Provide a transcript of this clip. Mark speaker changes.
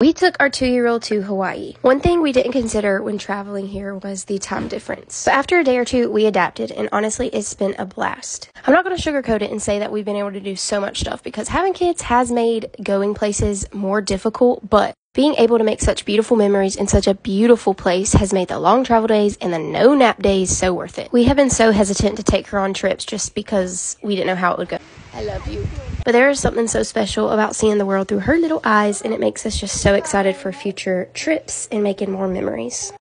Speaker 1: We took our two year old to Hawaii. One thing we didn't consider when traveling here was the time difference. But after a day or two, we adapted, and honestly, it's been a blast. I'm not going to sugarcoat it and say that we've been able to do so much stuff because having kids has made going places more difficult, but being able to make such beautiful memories in such a beautiful place has made the long travel days and the no nap days so worth it. We have been so hesitant to take her on trips just because we didn't know how it would go. I love you. But there is something so special about seeing the world through her little eyes, and it makes us just so excited for future trips and making more memories.